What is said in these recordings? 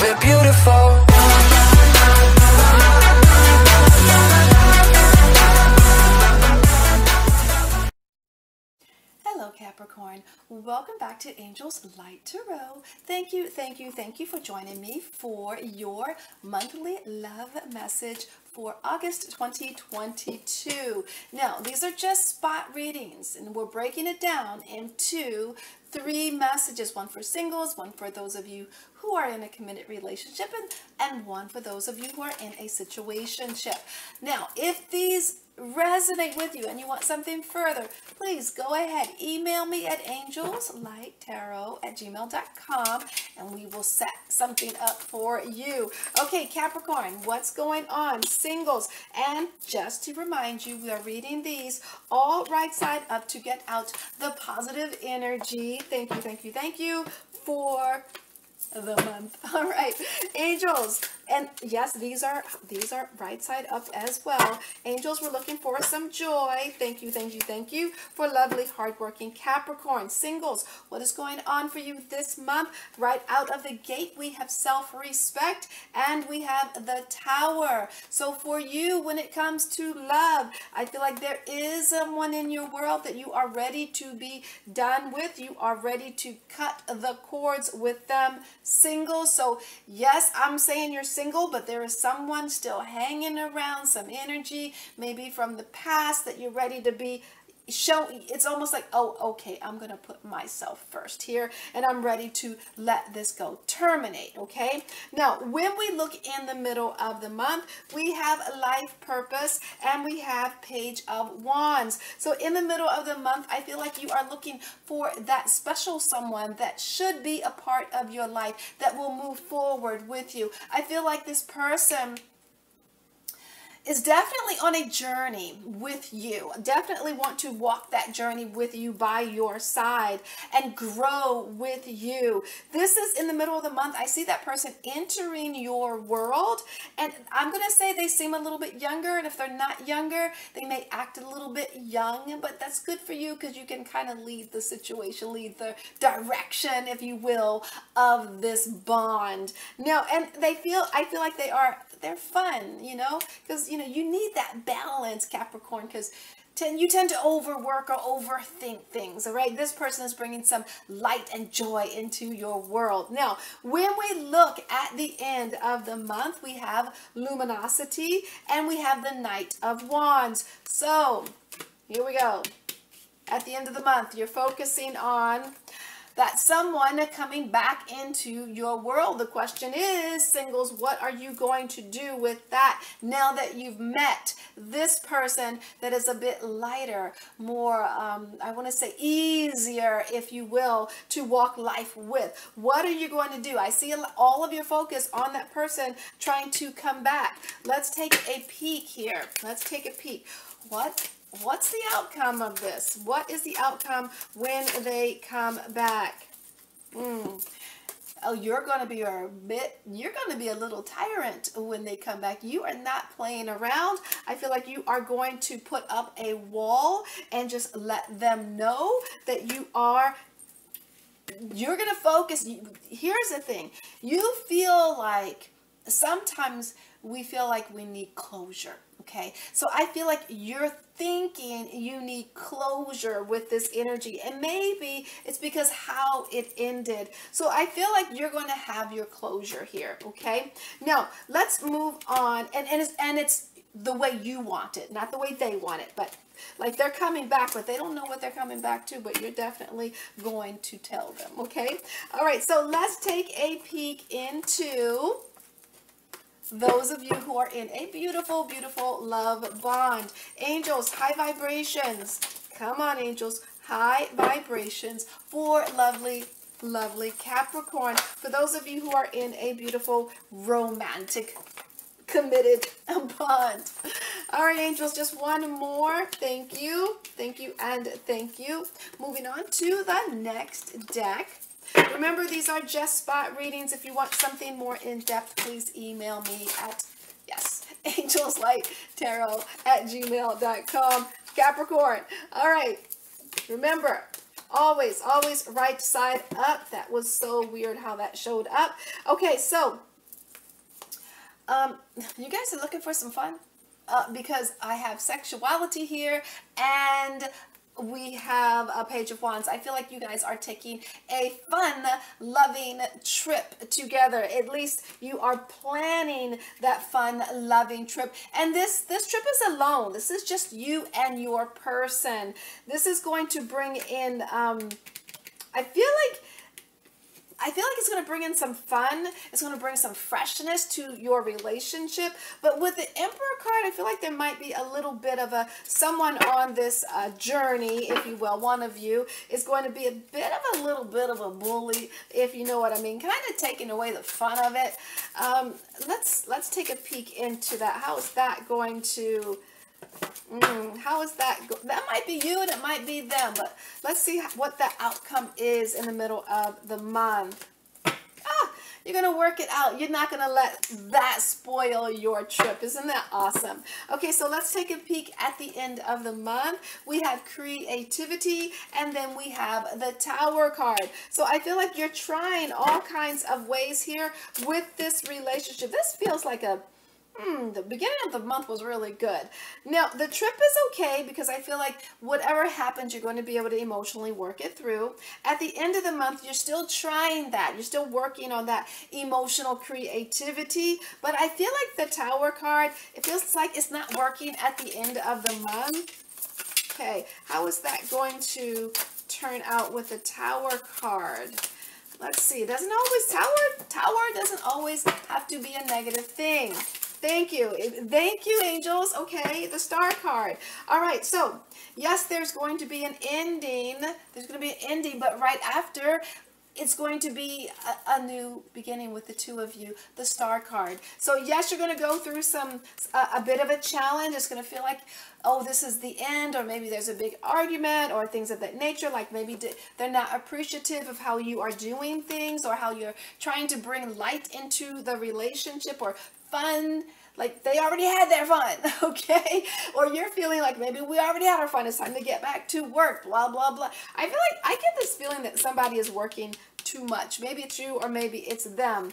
beautiful. Hello Capricorn, welcome back to Angels Light Tarot. Thank you, thank you, thank you for joining me for your monthly love message for August 2022. Now, these are just spot readings and we're breaking it down into three messages, one for singles, one for those of you who are in a committed relationship, and, and one for those of you who are in a situationship. Now, if these resonate with you and you want something further, please go ahead. Email me at angelslighttarot at gmail.com and we will set something up for you. Okay, Capricorn, what's going on? Singles. And just to remind you, we are reading these all right side up to get out the positive energy. Thank you, thank you, thank you for the month. All right, angels. And yes, these are these are right side up as well. Angels, we're looking for some joy. Thank you, thank you, thank you for lovely, hardworking Capricorn. Singles, what is going on for you this month? Right out of the gate, we have self-respect and we have the tower. So for you, when it comes to love, I feel like there is someone in your world that you are ready to be done with. You are ready to cut the cords with them single. So yes, I'm saying you're but there is someone still hanging around, some energy, maybe from the past that you're ready to be show it's almost like oh okay i'm gonna put myself first here and i'm ready to let this go terminate okay? Now when we look in the middle of the month we have a life purpose and we have page of wands. So in the middle of the month i feel like you are looking for that special someone that should be a part of your life that will move forward with you. I feel like this person is definitely on a journey with you. Definitely want to walk that journey with you by your side and grow with you. This is in the middle of the month. I see that person entering your world and I'm going to say they seem a little bit younger and if they're not younger, they may act a little bit young, but that's good for you because you can kind of lead the situation, lead the direction, if you will, of this bond. Now, and they feel, I feel like they are they're fun, you know, because, you know, you need that balance, Capricorn, because you tend to overwork or overthink things, all right? This person is bringing some light and joy into your world. Now, when we look at the end of the month, we have luminosity and we have the Knight of Wands. So, here we go. At the end of the month, you're focusing on that someone coming back into your world. The question is, singles, what are you going to do with that now that you've met this person that is a bit lighter, more, um, I want to say easier, if you will, to walk life with? What are you going to do? I see all of your focus on that person trying to come back. Let's take a peek here. Let's take a peek. What what's the outcome of this? What is the outcome when they come back? Mm. Oh, you're going to be a bit, you're going to be a little tyrant when they come back. You are not playing around. I feel like you are going to put up a wall and just let them know that you are you're going to focus. Here's the thing. You feel like sometimes we feel like we need closure okay? So i feel like you're thinking you need closure with this energy and maybe it's because how it ended. So i feel like you're going to have your closure here okay? Now let's move on and and it's and it's the way you want it not the way they want it but like they're coming back but they don't know what they're coming back to but you're definitely going to tell them okay? All right so let's take a peek into those of you who are in a beautiful, beautiful love bond. Angels, high vibrations. Come on, angels. High vibrations for lovely, lovely Capricorn. For those of you who are in a beautiful, romantic, committed bond. All right, angels, just one more. Thank you. Thank you and thank you. Moving on to the next deck. Remember, these are just spot readings. If you want something more in-depth, please email me at, yes, angelslighttarot at gmail.com. Capricorn. All right. Remember, always, always right side up. That was so weird how that showed up. Okay, so Um, you guys are looking for some fun? Uh, because I have sexuality here and we have a page of wands. I feel like you guys are taking a fun loving trip together. At least you are planning that fun loving trip. And this this trip is alone. This is just you and your person. This is going to bring in um i feel like I feel like it's going to bring in some fun. It's going to bring some freshness to your relationship. But with the Emperor card, I feel like there might be a little bit of a someone on this uh, journey, if you will. One of you is going to be a bit of a little bit of a bully, if you know what I mean. Kind of taking away the fun of it. Um, let's let's take a peek into that. How is that going to Mm, how is that? Go that might be you and it might be them, but let's see what the outcome is in the middle of the month. Ah, you're going to work it out. You're not going to let that spoil your trip. Isn't that awesome? Okay, so let's take a peek at the end of the month. We have creativity and then we have the tower card. So I feel like you're trying all kinds of ways here with this relationship. This feels like a hmm, the beginning of the month was really good. Now, the trip is okay because I feel like whatever happens, you're going to be able to emotionally work it through. At the end of the month, you're still trying that. You're still working on that emotional creativity. But I feel like the Tower card, it feels like it's not working at the end of the month. Okay, how is that going to turn out with the Tower card? Let's see. it Doesn't always tower tower doesn't always have to be a negative thing. Thank you. Thank you, angels. Okay, the star card. All right, so yes, there's going to be an ending. There's going to be an ending, but right after, it's going to be a, a, new beginning with the two of you, the star card. So yes, you're going to go through some, a, a bit of a challenge. It's going to feel like, oh, this is the end, or maybe there's a big argument or things of that nature. Like maybe they're not appreciative of how you are doing things or how you're trying to bring light into the relationship or fun like they already had their fun, okay? Or you're feeling like maybe we already had our fun. It's time to get back to work, blah, blah, blah. I feel like I get this feeling that somebody is working too much. Maybe it's you or maybe it's them.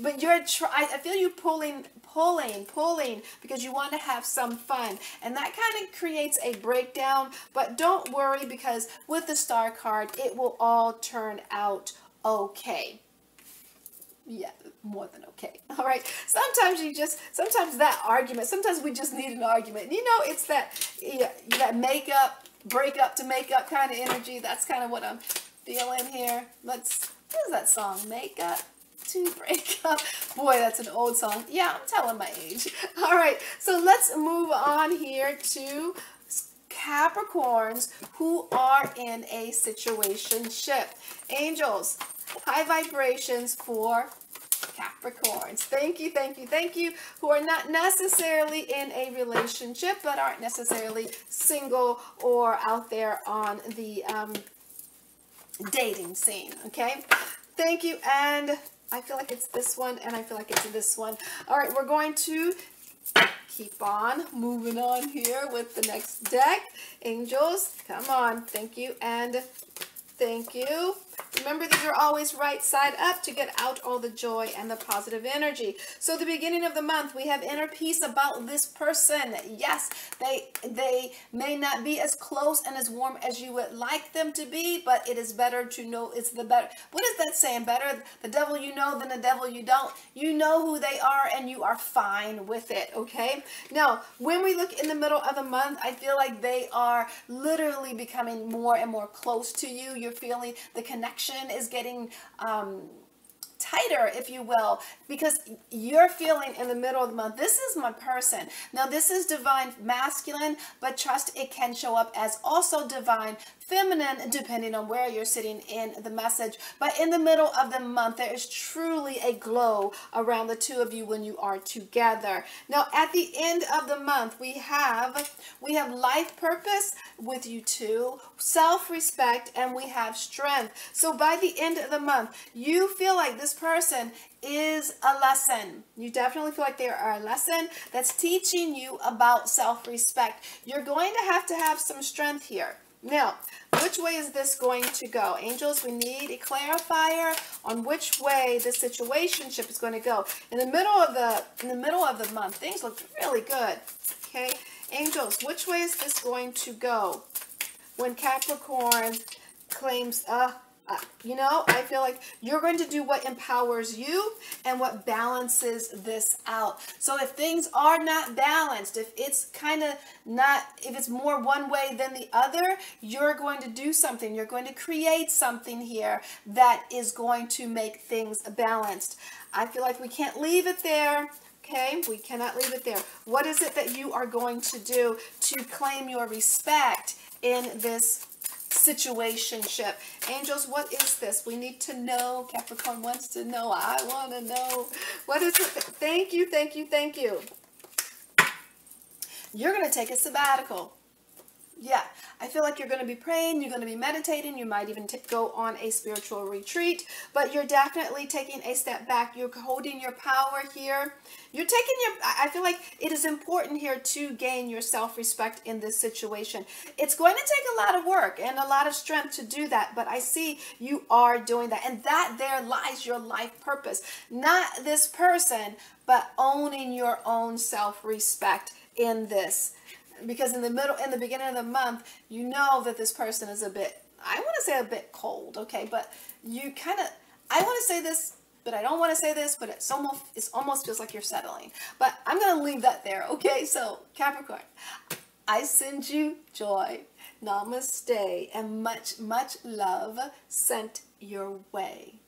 But you're trying, I feel you pulling, pulling, pulling because you want to have some fun. And that kind of creates a breakdown. But don't worry because with the star card, it will all turn out okay yeah, more than okay. All right. Sometimes you just, sometimes that argument, sometimes we just need an argument. You know, it's that, yeah, that makeup, break up to make up kind of energy. That's kind of what I'm feeling here. Let's, what is that song? Make up to break up. Boy, that's an old song. Yeah, I'm telling my age. All right. So let's move on here to Capricorns who are in a situation ship. Angels, high vibrations for Capricorns. Thank you, thank you, thank you, who are not necessarily in a relationship, but aren't necessarily single or out there on the um, dating scene, okay? Thank you, and I feel like it's this one, and I feel like it's this one. All right, we're going to keep on moving on here with the next deck. Angels, come on. Thank you, and thank you. Remember, these are always right side up to get out all the joy and the positive energy. So the beginning of the month, we have inner peace about this person. Yes, they they may not be as close and as warm as you would like them to be, but it is better to know it's the better. What is that saying? Better the devil you know than the devil you don't. You know who they are and you are fine with it, okay? Now, when we look in the middle of the month, I feel like they are literally becoming more and more close to you. Feeling the connection is getting um, tighter, if you will, because you're feeling in the middle of the month, this is my person. Now, this is divine masculine, but trust it can show up as also divine feminine, depending on where you're sitting in the message. But in the middle of the month, there is truly a glow around the two of you when you are together. Now, at the end of the month, we have we have life purpose with you two, self-respect, and we have strength. So by the end of the month, you feel like this person is a lesson. You definitely feel like they are a lesson that's teaching you about self-respect. You're going to have to have some strength here Now, which way is this going to go? Angels, we need a clarifier on which way the situationship is going to go. In the middle of the in the middle of the month, things look really good. Okay? Angels, which way is this going to go? When Capricorn claims, uh, uh, you know, I feel like you're going to do what empowers you and what balances this out. So if things are not balanced, if it's kind of not, if it's more one way than the other, you're going to do something. You're going to create something here that is going to make things balanced. I feel like we can't leave it there. Okay, we cannot leave it there. What is it that you are going to do to claim your respect in this situationship. Angels, what is this? We need to know. Capricorn wants to know. I want to know. What is it? Thank you, thank you, thank you. You're going to take a sabbatical. Yeah, I feel like you're going to be praying, you're going to be meditating, you might even go on a spiritual retreat, but you're definitely taking a step back. You're holding your power here. You're taking your, I feel like it is important here to gain your self-respect in this situation. It's going to take a lot of work and a lot of strength to do that, but I see you are doing that. And that there lies your life purpose. Not this person, but owning your own self-respect in this because in the middle in the beginning of the month you know that this person is a bit i want to say a bit cold okay? But you kind of i want to say this but i don't want to say this but it's almost, it's almost feels like you're settling. But i'm going to leave that there okay? So capricorn i send you joy namaste and much much love sent your way